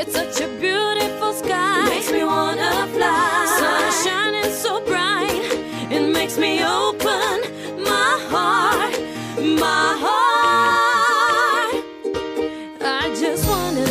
It's such a beautiful sky. Makes me wanna fly. Sun shining so bright. It makes me open my heart, my heart. I just wanna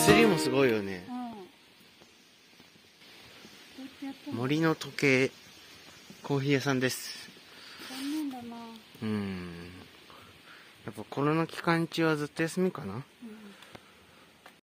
手すりもすごいよね。森の時計コーヒー屋さんです。うん。やっぱコロナ期間中はずっと休みかな